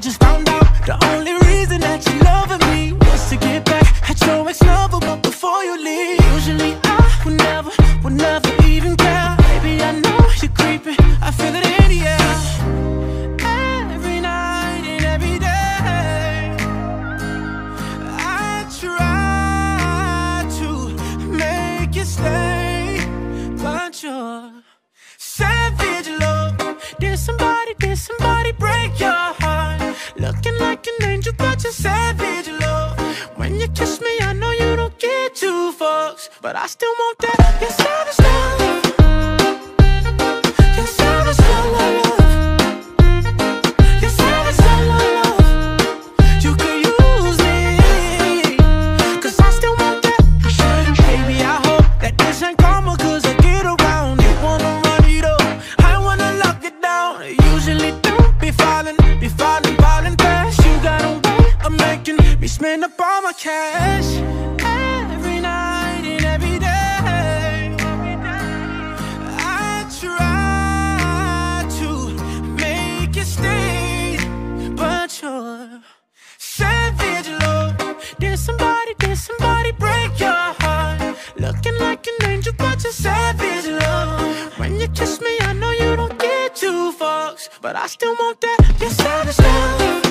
just found out the only reason that you're loving me was to get back at your ex-lover, but before you leave, usually I would never, would never even care. Baby, I know you're creeping, I feel it in the air. Every night and every day, I try to make you stay, but you're angel, savage love. When you kiss me, I know you don't get two fucks, but I still want that. You're savage love. You're savage love, love, love. Savage love, love, love. You could use me, 'cause I still want that. Baby, I hope that this ain't karma, 'cause I get around. You wanna run it up, I wanna lock it down. Usually don't be falling, spend up all my cash. Every night and every day, I try to make you stay, but you're savage love. Did somebody, did somebody break your heart? Looking like an angel, but you're savage love. When you kiss me, I know you don't get two fucks, but I still want that. You're savage love.